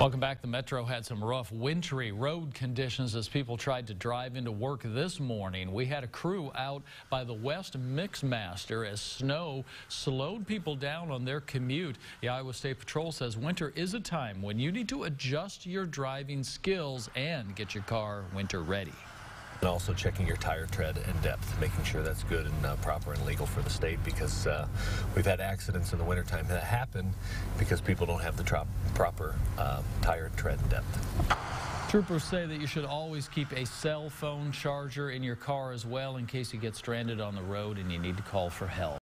Welcome back. The Metro had some rough wintry road conditions as people tried to drive into work this morning. We had a crew out by the West Mixmaster as snow slowed people down on their commute. The Iowa State Patrol says winter is a time when you need to adjust your driving skills and get your car winter ready. And also checking your tire tread and depth, making sure that's good and uh, proper and legal for the state because uh, we've had accidents in the wintertime that happen because people don't have the proper uh, tire tread and depth. Troopers say that you should always keep a cell phone charger in your car as well in case you get stranded on the road and you need to call for help.